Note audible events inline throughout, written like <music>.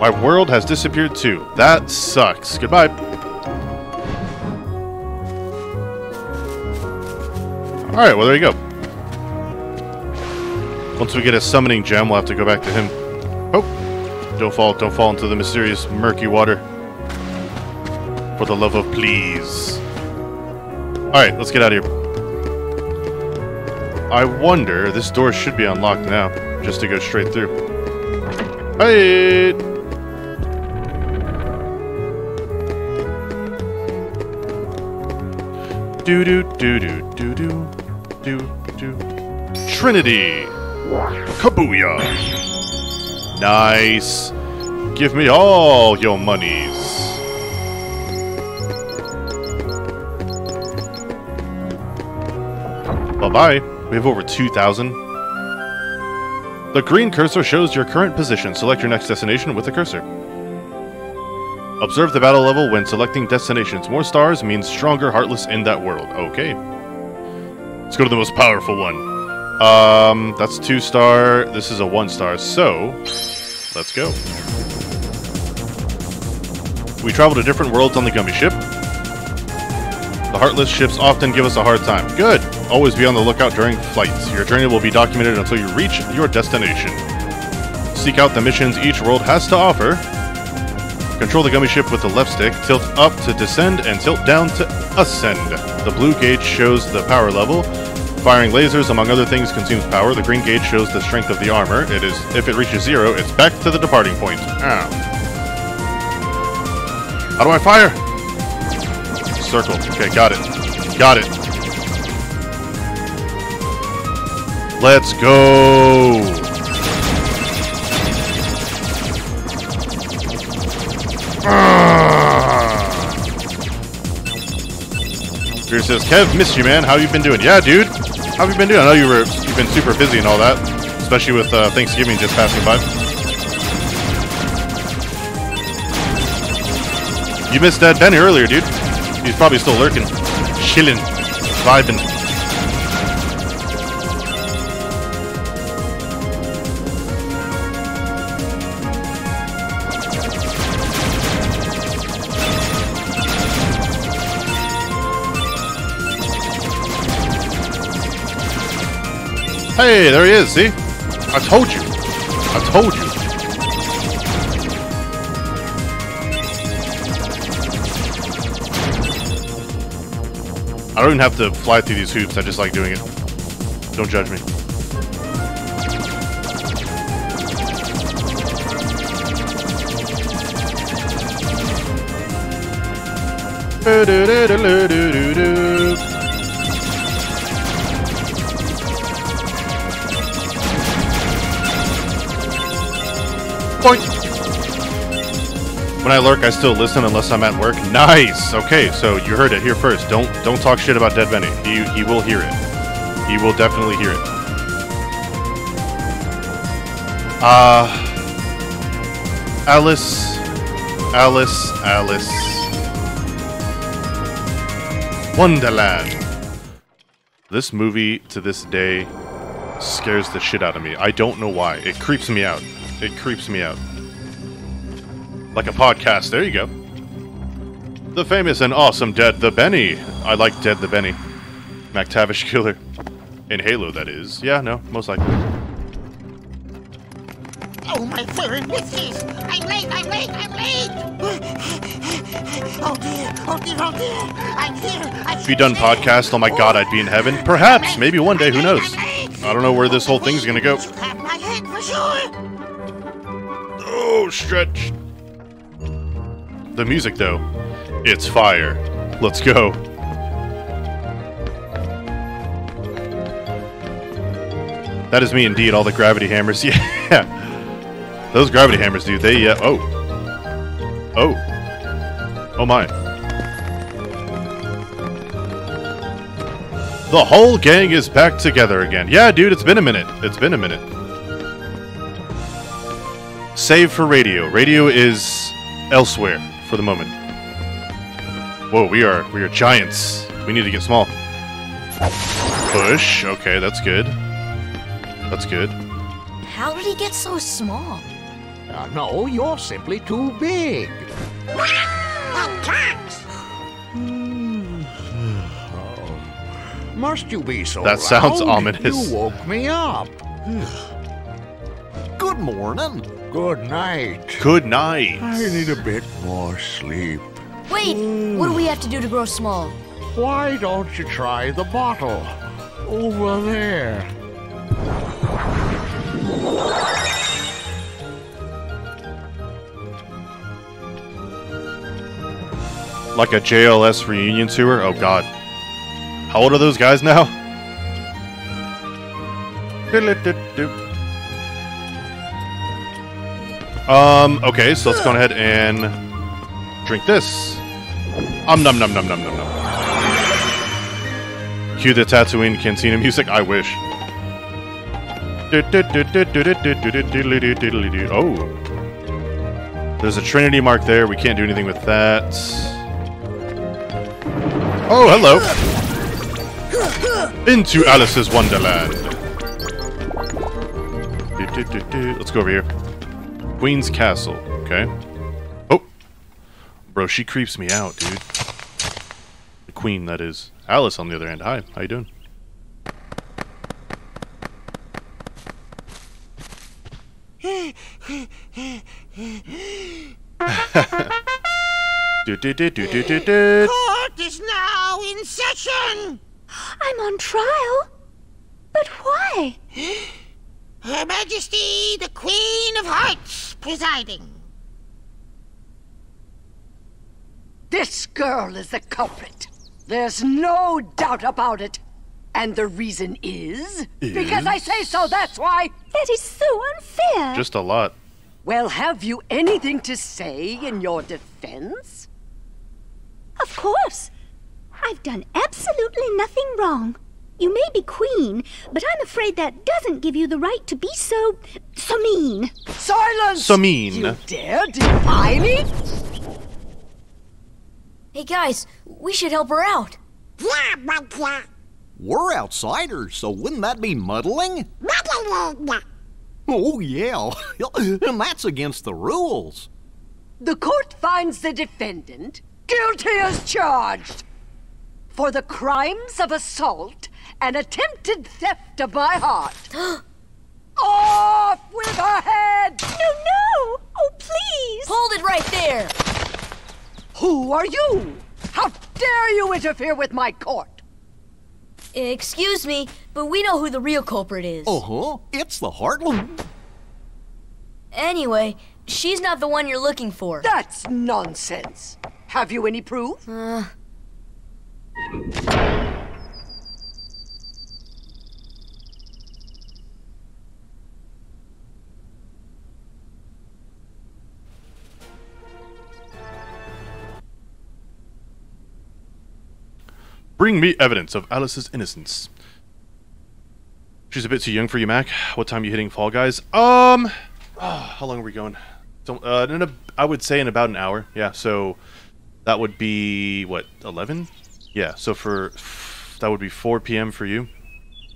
My world has disappeared too. That sucks. Goodbye. Alright, well there you go. Once we get a summoning gem, we'll have to go back to him. Oh! Don't fall, don't fall into the mysterious murky water. For the love of please. Alright, let's get out of here. I wonder, this door should be unlocked now, just to go straight through. Hey! Do do do do do do do do. Trinity! Kabuya! Nice! Give me all your monies! Bye-bye. We have over 2,000. The green cursor shows your current position. Select your next destination with the cursor. Observe the battle level when selecting destinations. More stars means stronger Heartless in that world. Okay. Let's go to the most powerful one. Um, that's two star. This is a one star. So, let's go. We travel to different worlds on the Gummy ship. The Heartless ships often give us a hard time. Good. Always be on the lookout during flights. Your journey will be documented until you reach your destination. Seek out the missions each world has to offer. Control the gummy ship with the left stick, tilt up to descend, and tilt down to ascend. The blue gauge shows the power level. Firing lasers, among other things, consumes power. The green gauge shows the strength of the armor. It is if it reaches zero, it's back to the departing point. Ow. How do I fire? Circle. Okay, got it. Got it. Let's go! Fear says, Kev, missed you, man. How you been doing? Yeah, dude. How have you been doing? I know you were you've been super busy and all that, especially with uh, Thanksgiving just passing by. You missed Dead Benny earlier, dude. He's probably still lurking, chilling, vibing. Hey, there he is, see? I told you. I told you. I don't even have to fly through these hoops, I just like doing it. Don't judge me. Point. When I lurk, I still listen unless I'm at work. Nice. Okay, so you heard it here first. Don't don't talk shit about Dead Benny. He he will hear it. He will definitely hear it. Uh Alice, Alice, Alice. Wonderland. This movie to this day scares the shit out of me. I don't know why. It creeps me out. It creeps me out. Like a podcast. There you go. The famous and awesome Dead the Benny. I like Dead the Benny. MacTavish Killer. In Halo, that is. Yeah, no, most likely. Oh, my and whiskers! I'm late, I'm late, I'm late! Oh dear, oh dear, oh dear! I'm here! I'm If you done podcast, oh my god, I'd be in heaven. Perhaps, maybe one day, who knows? I don't know where this whole thing's gonna go. My head for sure! Stretch. The music, though, it's fire. Let's go. That is me indeed, all the gravity hammers. <laughs> Yeah. Those gravity hammers, dude, they, uh, oh. Oh. Oh my. The whole gang is back together again. Yeah, dude, it's been a minute. It's been a minute. Save for radio. Radio is elsewhere for the moment. Whoa, we are we are giants. We need to get small. Push. Okay, that's good. That's good. How did he get so small? Uh, no, you're simply too big. That tracks. <sighs> Must you be so That sounds loud? ominous. You woke me up. <sighs> Good morning. Good night. Good night. I need a bit more sleep. Wait, what do we have to do to grow small? Why don't you try the bottle? Over there. Like a JLS reunion tour? Oh god. How old are those guys now? Um, okay, so let's go ahead and drink this. Um num num num num num num. Cue the Tatooine Cantina music, I wish. Oh. There's a Trinity mark there, we can't do anything with that. Oh, hello. Into Alice's Wonderland. Let's go over here. Queen's Castle. Okay. Oh. Bro, she creeps me out, dude. The queen, that is. Alice, on the other hand. Hi, how you doing? do, do, do, do, do, do, do. Court is now in session. I'm on trial. But why? <gasps> Her Majesty, the Queen of Hearts, presiding. This girl is the culprit. There's no doubt about it. And the reason is? Because I say so, that's why. That is so unfair. Just a lot. Well, have you anything to say in your defense? Of course. I've done absolutely nothing wrong. You may be queen, but I'm afraid that doesn't give you the right to be so. so mean. Silence! So mean. You dare defy me? Hey guys, we should help her out. Yeah, but yeah. We're outsiders, so wouldn't that be muddling? Oh, yeah. <laughs> and that's against the rules. The court finds the defendant guilty as charged for the crimes of assault and attempted theft of my heart. <gasps> Off with her head! No, no! Oh, please! Hold it right there! Who are you? How dare you interfere with my court? Excuse me, but we know who the real culprit is. Uh huh. It's the Heartless. Anyway, she's not the one you're looking for. That's nonsense. Have you any proof? Uh, Bring me evidence of Alice's innocence. She's a bit too young for you, Mac. What time are you hitting Fall Guys? Um, ah, how long are we going? Don't, uh, a, I would say in about an hour. Yeah, so that would be what 11? Yeah, so for that would be 4 p.m. for you.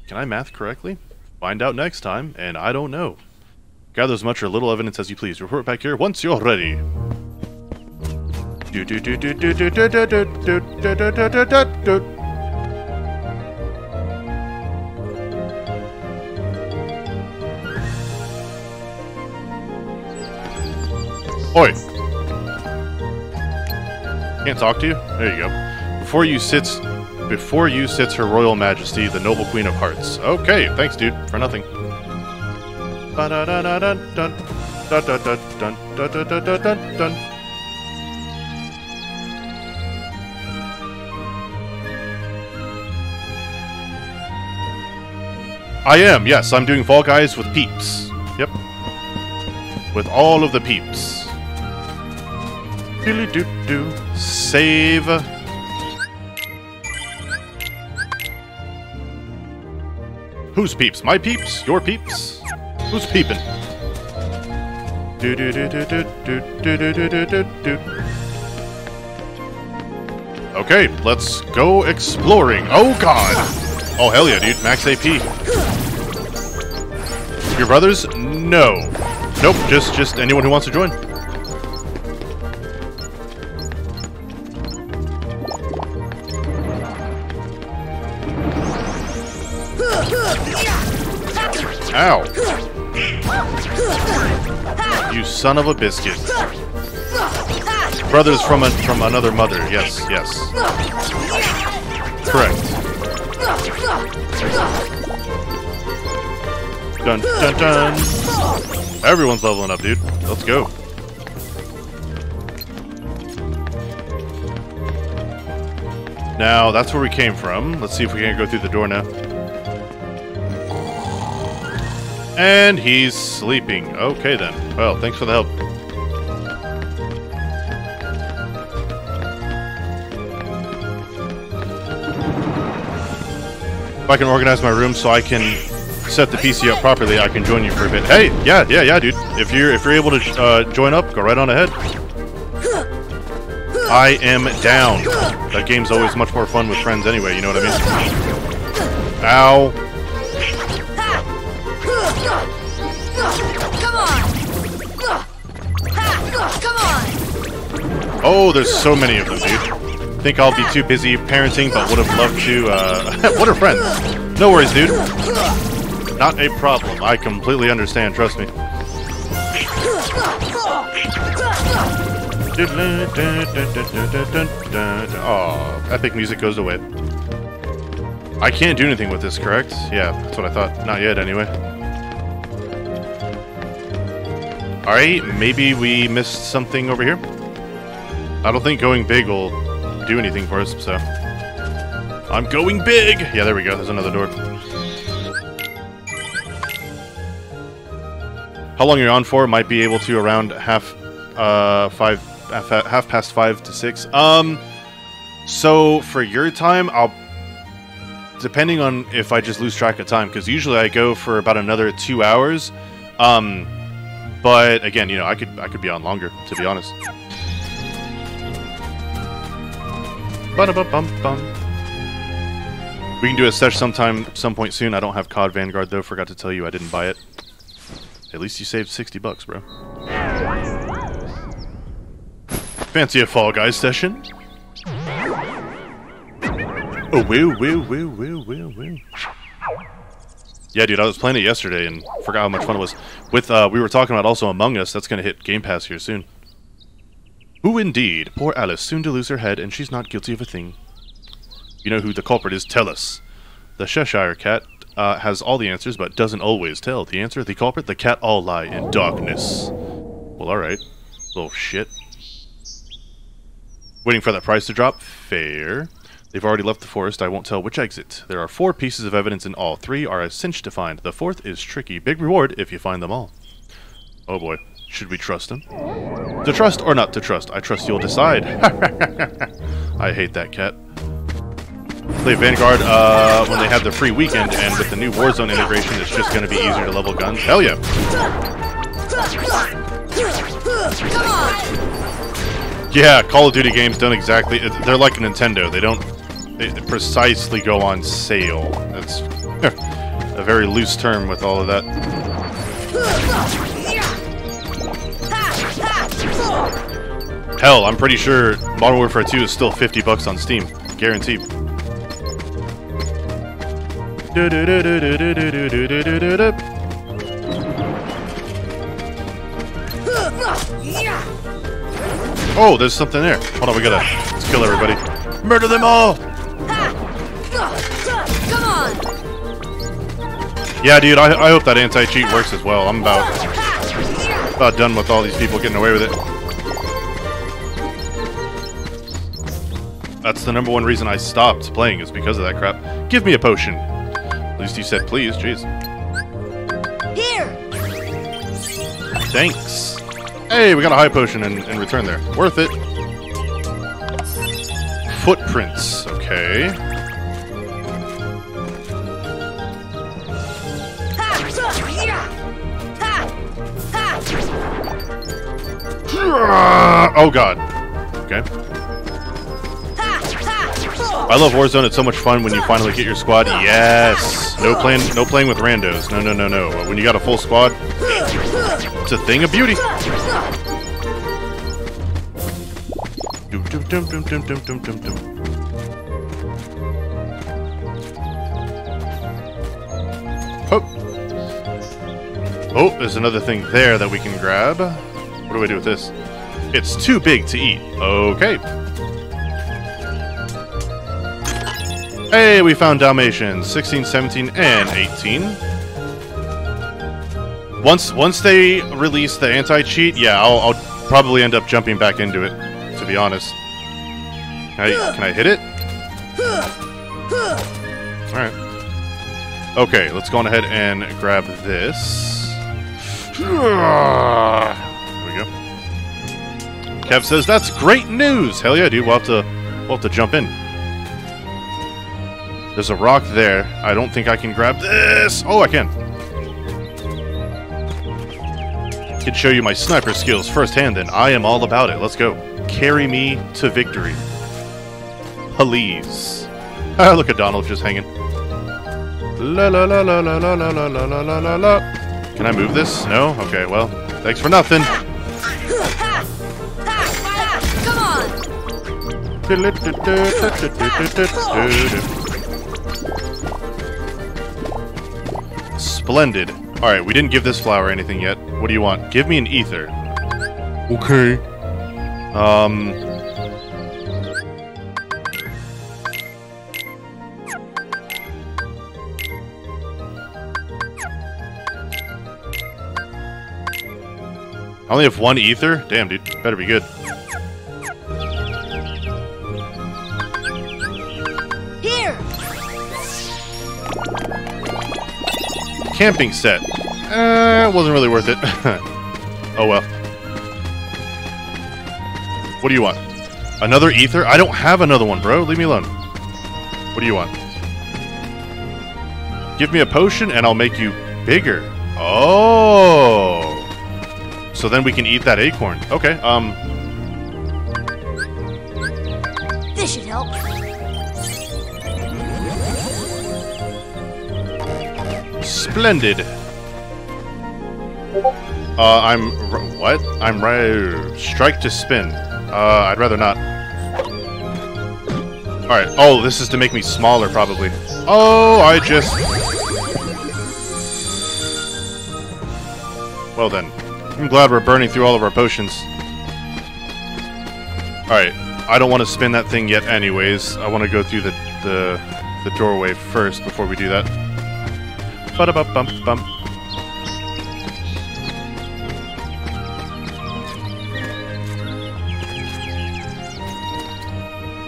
Can I math correctly? Find out next time, and I don't know. Gather as much or little evidence as you please. Report back here once you're ready. Oi! Can't talk to you? There you go. Before you sits, before you sits Her Royal Majesty, the Noble Queen of Hearts. Okay, thanks, dude, for nothing. I am, yes, I'm doing Fall Guys with peeps. Yep. With all of the peeps. Dilly doo doo. Save. Who's peeps? My peeps? Your peeps? Who's peeping? Okay, let's go exploring. Oh god! Oh hell yeah, dude. Max AP. Your brothers? No. Nope, just just anyone who wants to join. Son of a biscuit. Brothers from a, from another mother. Yes, yes. Correct. Dun dun dun. Everyone's leveling up, dude. Let's go. Now, that's where we came from. Let's see if we can go through the door now. And he's sleeping. Okay then. Well, thanks for the help. If I can organize my room so I can set the PC up properly, I can join you for a bit. Hey, yeah, yeah, yeah, dude. If you're if you're able to uh, join up, go right on ahead. I am down. That game's always much more fun with friends anyway. You know what I mean? Ow. Oh, there's so many of them, dude. Think I'll be too busy parenting, but would have loved to. Uh, <laughs> what are friends? No worries, dude. Not a problem. I completely understand. Trust me. Oh, epic music goes away. I can't do anything with this, correct? Yeah, that's what I thought. Not yet, anyway. Alright, maybe we missed something over here. I don't think going big will do anything for us, so... I'm going big! Yeah, there we go. There's another door. How long you're on for? Might be able to around half, uh, five, half, half past five to six. Um, so for your time, I'll, depending on if I just lose track of time, because usually I go for about another two hours. Um, but again, you know, I could I could be on longer, to be honest. Ba-da-ba-bum-bum. We can do a sesh sometime, some point soon. I don't have COD Vanguard though. Forgot to tell you I didn't buy it. At least you saved 60 bucks, bro. Fancy a Fall Guys session? Oh, woo, woo, woo, woo, woo, woo. Yeah, dude, I was playing it yesterday and forgot how much fun it was. With, uh, we were talking about also Among Us. That's gonna hit Game Pass here soon. Who indeed? Poor Alice, soon to lose her head, and she's not guilty of a thing. You know who the culprit is? Tell us. The Cheshire Cat uh, has all the answers, but doesn't always tell. The answer, the culprit, the cat all lie in darkness. Well, alright. Little shit. Waiting for that price to drop? Fair. They've already left the forest. I won't tell which exit. There are four pieces of evidence in all. Three are a cinch to find. The fourth is tricky. Big reward if you find them all. Oh boy. Should we trust him? To trust or not to trust? I trust you'll decide. <laughs> I hate that cat. Play Vanguard uh, when they have the free weekend, and with the new Warzone integration, it's just going to be easier to level guns. Hell yeah! Yeah, Call of Duty games don't exactly... They're like Nintendo. They don't they precisely go on sale. It's <laughs> a very loose term with all of that. Hell, I'm pretty sure Modern Warfare 2 is still 50 bucks on Steam. Guaranteed. Oh, there's something there. Hold on, we gotta let's kill everybody. Murder them all! Come on! Yeah, dude, I, I hope that anti-cheat works as well. I'm about about done with all these people getting away with it. That's the number one reason I stopped playing is because of that crap. Give me a potion. At least you said please, jeez. Here! Thanks. Hey, we got a high potion in, in return there. Worth it. Footprints. Okay. Oh god. I love Warzone. It's so much fun when you finally get your squad. Yes. No playing. No playing with randos. No, no, no, no. When you got a full squad, it's a thing of beauty. Oh. Oh, there's another thing there that we can grab. What do I do with this? It's too big to eat. Okay. Hey, we found Dalmatians. 16, 17, and 18. Once once they release the anti-cheat, yeah, I'll, I'll probably end up jumping back into it, to be honest. Can I, can I hit it? Alright. Okay, let's go on ahead and grab this. Here we go. Kev says, that's great news! Hell yeah, dude, we'll have to, we'll have to jump in. There's a rock there. I don't think I can grab this! Oh, I can. Can show you my sniper skills firsthand, and I am all about it. Let's go. Carry me to victory. Please. Ah, look at Donald just hanging. La la la la la la la la la la la la la. Can I move this? No? Okay, well, thanks for nothing. Come on! Splendid. Alright, we didn't give this flower anything yet. What do you want? Give me an ether. Okay. Um. I only have one ether? Damn, dude. Better be good. Camping set. Uh, wasn't really worth it. <laughs> oh well. What do you want? Another ether? I don't have another one, bro. Leave me alone. What do you want? Give me a potion and I'll make you bigger. Oh. So then we can eat that acorn. Okay, um, Splendid. Uh, I'm what? I'm right. Strike to spin. Uh, I'd rather not. All right. Oh, this is to make me smaller, probably. Oh, I just. Well then, I'm glad we're burning through all of our potions. All right. I don't want to spin that thing yet, anyways. I want to go through the the the doorway first before we do that. Ba-da-bum-bum bum.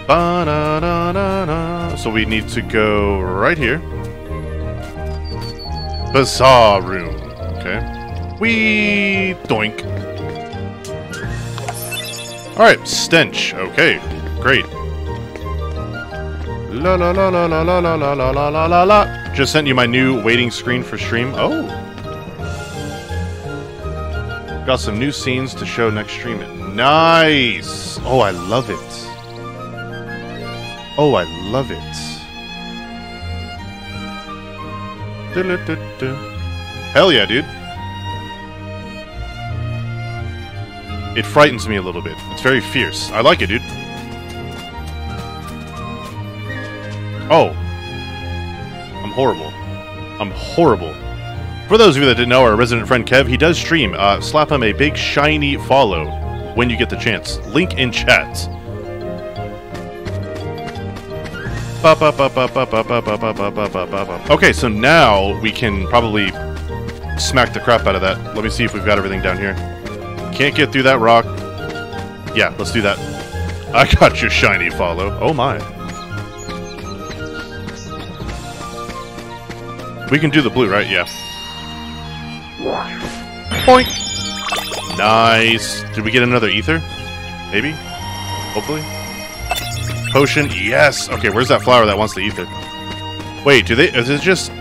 Ba-da-da-da-da. So we need to go right here. Bizarre room. Okay. We doink. Alright, stench. Okay, great. La la la la la la la la la la la la. Just sent you my new waiting screen for stream. Oh. Got some new scenes to show next stream. Nice. Oh, I love it. Oh, I love it. Hell yeah, dude. It frightens me a little bit. It's very fierce. I like it, dude. Oh. Horrible. I'm horrible. For those of you that didn't know, our resident friend Kev, he does stream. Uh, slap him a big shiny follow when you get the chance. Link in chat. Okay, so now we can probably smack the crap out of that. Let me see if we've got everything down here. Can't get through that rock. Yeah, let's do that. I got your shiny follow. Oh my. We can do the blue, right? Yeah. Point. Nice. Did we get another ether? Maybe? Hopefully? Potion? Yes! Okay, where's that flower that wants the ether? Wait, do they... Is it just...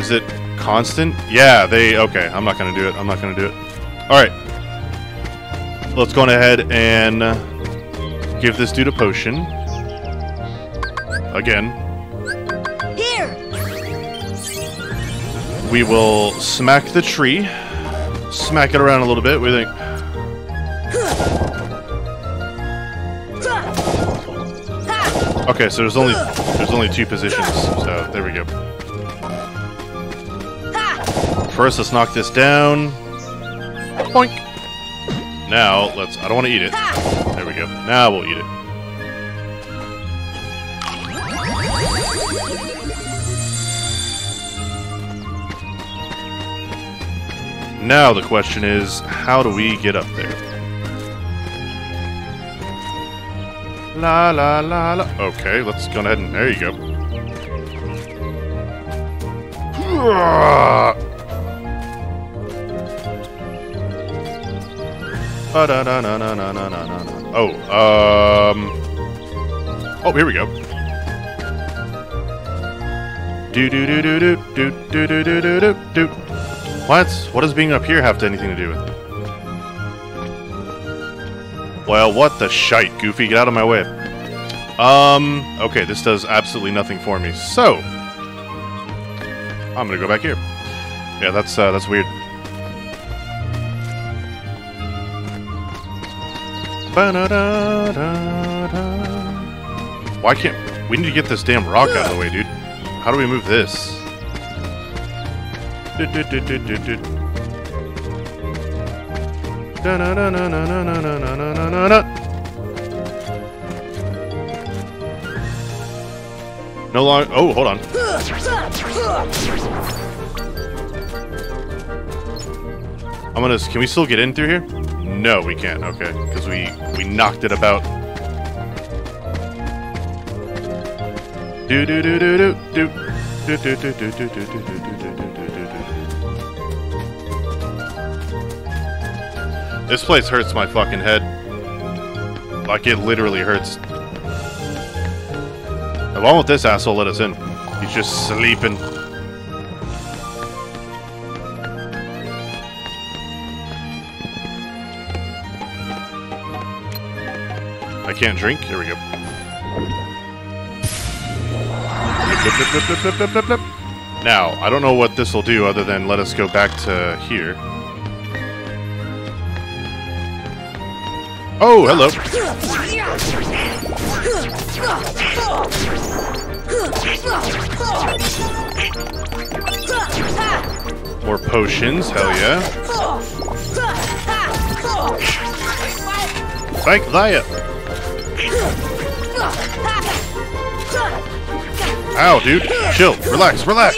Is it constant? Yeah, they... Okay, I'm not gonna do it. I'm not gonna do it. Alright. Let's go on ahead and... Give this dude a potion. Again. We will smack the tree. Smack it around a little bit. We think. Okay, so there's only there's only two positions. So there we go. First, let's knock this down. Boink. Now let's. I don't want to eat it. There we go. Now we'll eat it. Now the question is, how do we get up there? La la la la. Okay, let's go ahead and there you go. Oh, um. Oh, here we go. Do do do do do do do do do do do. What? What does being up here have to anything to do with it? Well, what the shite, Goofy? Get out of my way. Um, okay, this does absolutely nothing for me. So, I'm gonna go back here. Yeah, that's, uh, that's weird. Why can't... We need to get this damn rock out of the way, dude. How do we move this? No long. Oh, hold on. I'm gonna. Can we still get in through here? No, we can't. Okay, because we we knocked it about. Do do do do do do do do do do do do do do do This place hurts my fucking head. Like it literally hurts. Now, why won't this asshole let us in? He's just sleeping. I can't drink. Here we go. Now, I don't know what this will do other than let us go back to here. Oh, hello. More potions, hell yeah. Thank that. Ow, dude. Chill. Relax, relax.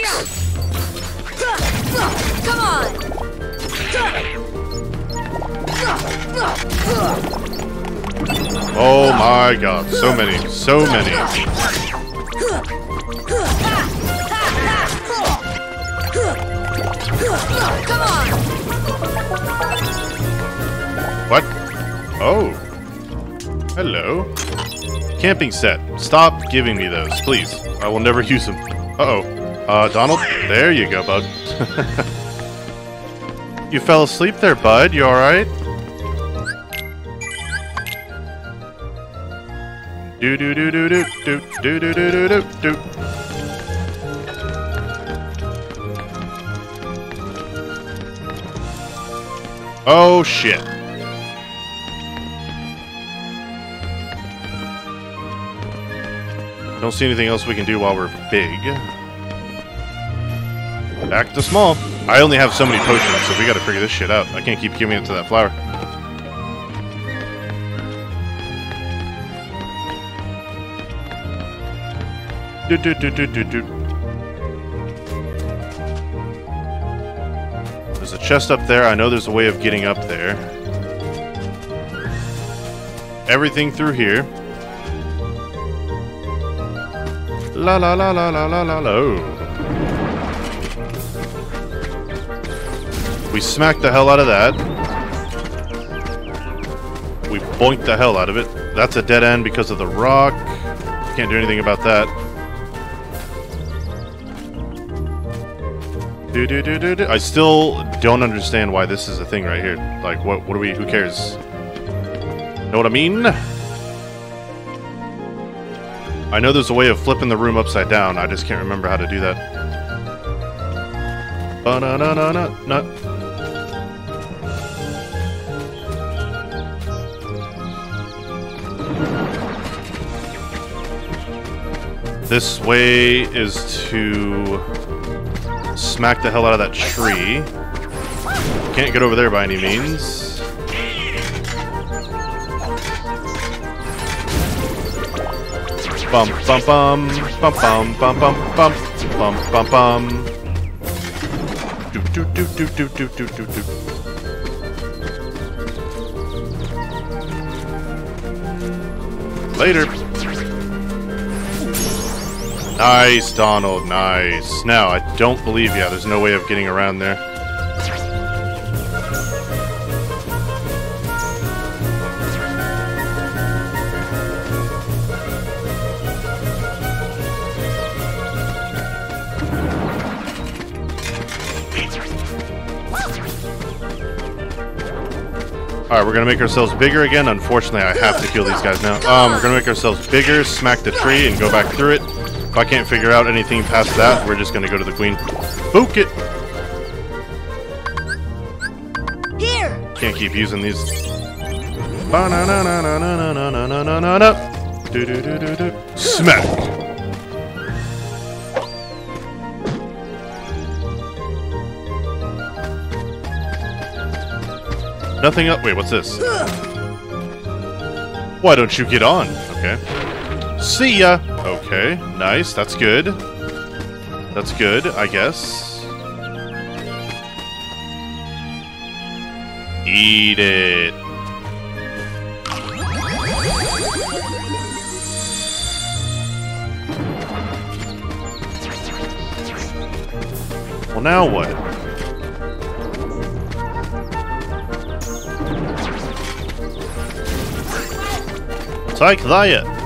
Come on! Oh my god. So many. So many. What? Oh. Hello. Camping set. Stop giving me those, please. I will never use them. Uh-oh. Uh, Donald? There you go, bud. <laughs> you fell asleep there, bud. You alright? Do do do do do do do do do do do do. Oh shit. Don't see anything else we can do while we're big. Back to small. I only have so many potions, so we gotta figure this shit out. I can't keep giving it to that flower. Do, do, do, do, do, do. There's a chest up there. I know there's a way of getting up there. Everything through here. La la la la la la la la. Oh. We smacked the hell out of that. We boinked the hell out of it. That's a dead end because of the rock. Can't do anything about that. I still don't understand why this is a thing right here. Like, what? What are we? Who cares? Know what I mean? I know there's a way of flipping the room upside down. I just can't remember how to do that. Ba-na-na-na-na-na. This way is to smack the hell out of that tree. Can't get over there by any means. Bum bum bum bum bum bum bum bum bum bum bum. Do do do do do do do do do. Later. Nice, Donald. Nice. Now, I don't believe, yeah, there's no way of getting around there. Alright, we're gonna make ourselves bigger again. Unfortunately, I have to kill these guys now. Um, we're gonna make ourselves bigger, smack the tree, and go back through it. If I can't figure out anything past that, we're just gonna go to the queen. Book it! Here! Can't keep using these. Smack! Nothing up- wait, what's this? Why don't you get on? Okay. See ya! Okay, nice. That's good. That's good, I guess. Eat it. Well, now what? Take that!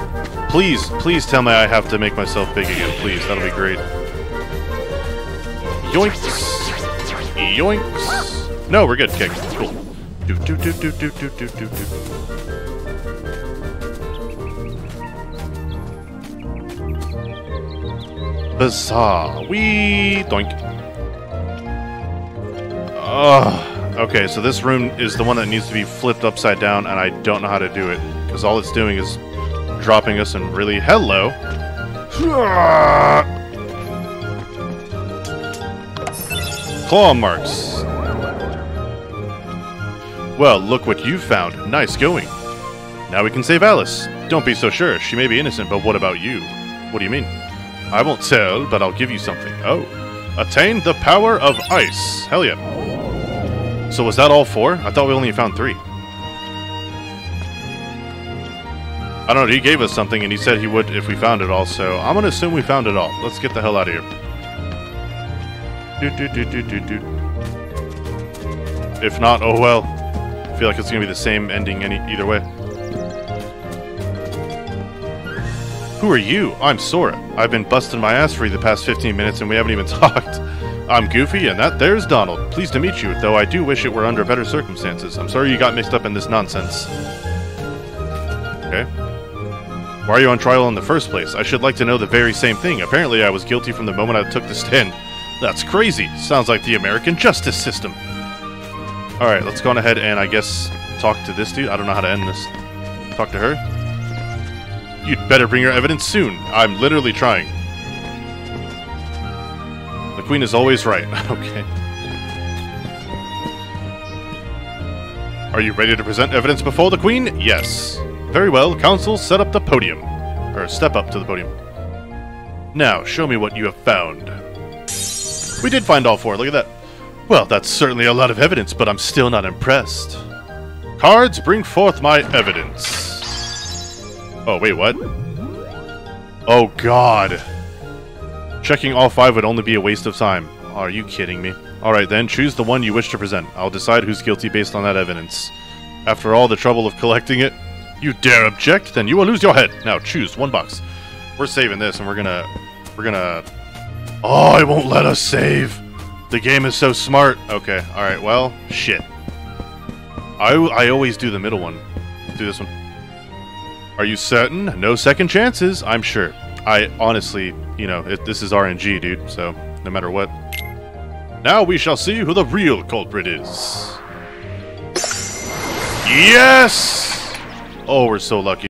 Please, please tell me I have to make myself big again, please. That'll be great. Yoinks! Yoinks! No, we're good. Okay, cool. Do do do do do do do do do. Bizarre. Wee doink. Ugh. Okay, so this room is the one that needs to be flipped upside down, and I don't know how to do it. Because all it's doing is dropping us and really... Hello! Claw marks. Well, look what you found. Nice going. Now we can save Alice. Don't be so sure. She may be innocent, but what about you? What do you mean? I won't tell, but I'll give you something. Oh. Attain the power of ice. Hell yeah. So was that all four? I thought we only found three. I don't know, he gave us something and he said he would if we found it all, so I'm gonna assume we found it all. Let's get the hell out of here. Do, do, do. If not, oh well. I feel like it's gonna be the same ending any either way. Who are you? I'm Sora. I've been busting my ass for you the past 15 minutes and we haven't even <laughs> talked. I'm Goofy, and that there's Donald. Pleased to meet you, though I do wish it were under better circumstances. I'm sorry you got mixed up in this nonsense. Why are you on trial in the first place? I should like to know the very same thing. Apparently I was guilty from the moment I took the stand. That's crazy. Sounds like the American justice system. Alright, let's go on ahead and I guess talk to this dude. I don't know how to end this. Talk to her. You'd better bring your evidence soon. I'm literally trying. The queen is always right. <laughs> okay. Are you ready to present evidence before the queen? Yes. Very well, council, set up the podium. Or step up to the podium. Now, show me what you have found. We did find all four, look at that. Well, that's certainly a lot of evidence, but I'm still not impressed. Cards, bring forth my evidence. Oh, wait, what? Oh, God. Checking all five would only be a waste of time. Are you kidding me? Alright then, choose the one you wish to present. I'll decide who's guilty based on that evidence. After all the trouble of collecting it, you dare object? Then you will lose your head. Now choose one box. We're saving this and we're gonna... We're gonna... Oh, it won't let us save! The game is so smart. Okay, alright, well, shit. I, I always do the middle one. Do this one. Are you certain? No second chances, I'm sure. I honestly, you know, it, this is RNG, dude, so no matter what. Now we shall see who the real culprit is. Yes! Oh, we're so lucky.